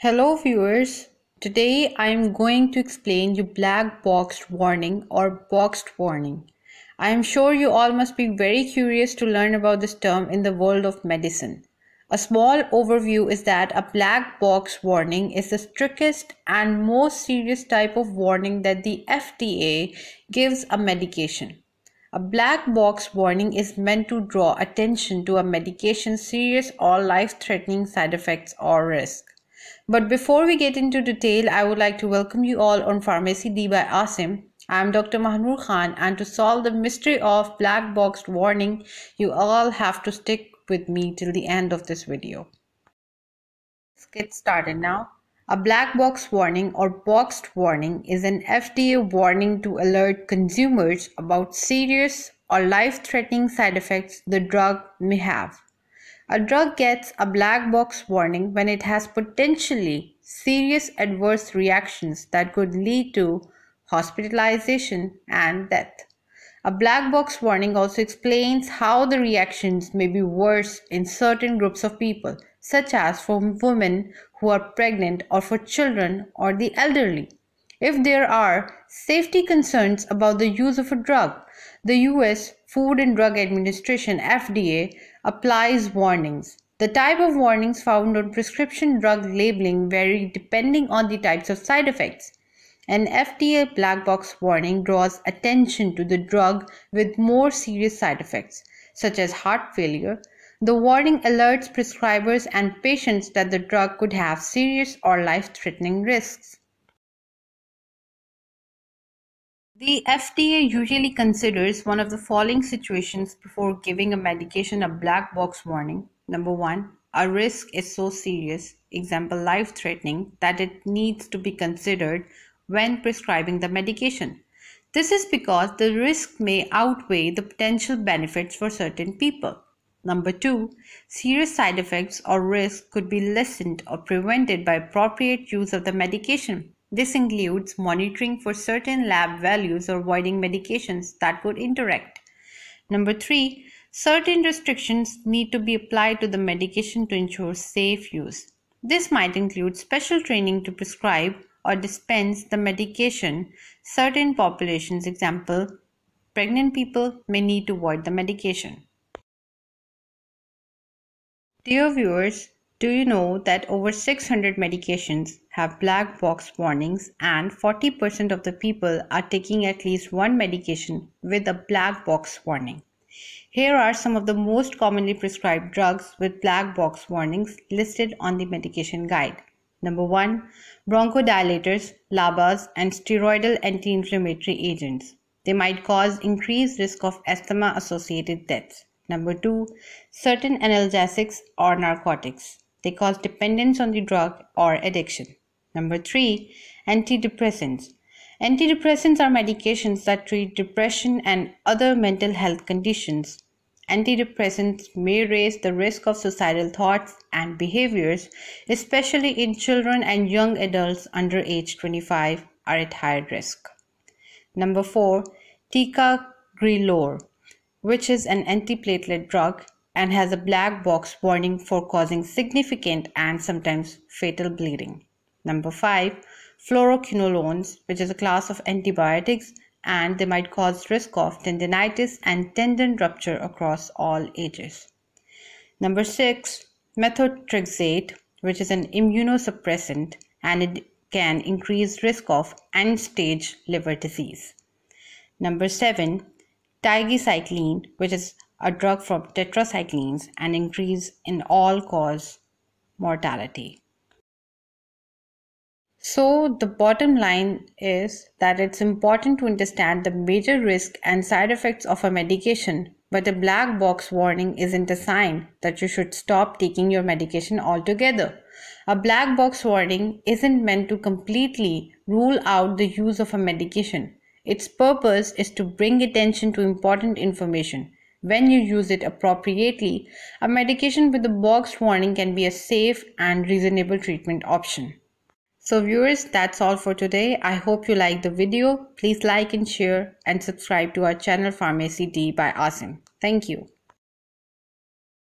Hello viewers, today I am going to explain you black boxed warning or boxed warning. I am sure you all must be very curious to learn about this term in the world of medicine. A small overview is that a black box warning is the strictest and most serious type of warning that the FDA gives a medication. A black box warning is meant to draw attention to a medication's serious or life-threatening side effects or risk. But before we get into detail, I would like to welcome you all on Pharmacy D by Asim. I am Dr. Mahnoor Khan and to solve the mystery of black box warning, you all have to stick with me till the end of this video. Let's get started now. A black box warning or boxed warning is an FDA warning to alert consumers about serious or life-threatening side effects the drug may have. A drug gets a black box warning when it has potentially serious adverse reactions that could lead to hospitalization and death. A black box warning also explains how the reactions may be worse in certain groups of people, such as for women who are pregnant or for children or the elderly. If there are safety concerns about the use of a drug, the US Food and Drug Administration FDA applies warnings. The type of warnings found on prescription drug labeling vary depending on the types of side effects. An FDA black box warning draws attention to the drug with more serious side effects, such as heart failure. The warning alerts prescribers and patients that the drug could have serious or life threatening risks. The FDA usually considers one of the following situations before giving a medication a black box warning. Number one, a risk is so serious, example life-threatening, that it needs to be considered when prescribing the medication. This is because the risk may outweigh the potential benefits for certain people. Number two, serious side effects or risks could be lessened or prevented by appropriate use of the medication. This includes monitoring for certain lab values or avoiding medications that could interact. Number three, certain restrictions need to be applied to the medication to ensure safe use. This might include special training to prescribe or dispense the medication. Certain populations, example, pregnant people may need to avoid the medication. Dear viewers, do you know that over 600 medications have black box warnings and 40% of the people are taking at least one medication with a black box warning? Here are some of the most commonly prescribed drugs with black box warnings listed on the medication guide. Number 1. Bronchodilators, LABAs, and steroidal anti-inflammatory agents. They might cause increased risk of asthma-associated deaths. Number 2. Certain analgesics or narcotics. They cause dependence on the drug or addiction. Number three, antidepressants. Antidepressants are medications that treat depression and other mental health conditions. Antidepressants may raise the risk of suicidal thoughts and behaviors, especially in children and young adults under age 25 are at higher risk. Number 4. Ticagrelor, which is an antiplatelet drug and has a black box warning for causing significant and sometimes fatal bleeding. Number 5. Fluoroquinolones, which is a class of antibiotics and they might cause risk of tendinitis and tendon rupture across all ages. Number 6. Methotrexate, which is an immunosuppressant and it can increase risk of end-stage liver disease. Number 7. Tigecycline, which is a drug from tetracyclines and increase in all-cause mortality. So the bottom line is that it's important to understand the major risk and side effects of a medication, but a black box warning isn't a sign that you should stop taking your medication altogether. A black box warning isn't meant to completely rule out the use of a medication. Its purpose is to bring attention to important information when you use it appropriately, a medication with a boxed warning can be a safe and reasonable treatment option. So viewers, that's all for today. I hope you liked the video. Please like and share and subscribe to our channel Pharmacy D by Asim. Thank you.